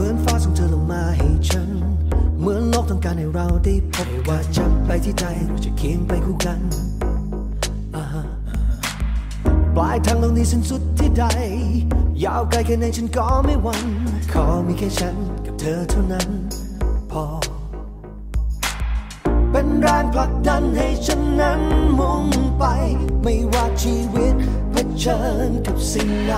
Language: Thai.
มือนฟ้าส่งเธอลงมาให้ฉัน เหมือนโลกต้องการให้เราได้พบว่าจะไปที่ใจเราจะเคียงไปคู่กันปลายทางตรงนี้สิ้นสุดที่ใด ยาวไกลแค่ไหนฉันก็ไม่หวั่นขอมีแค่ฉันกับเธอเท่านั้น พอ เป็นแรงผลักดันให้ฉันนั้นมุ่งไป ไม่ว่าชีวิตเผชิญกับสิ่งใด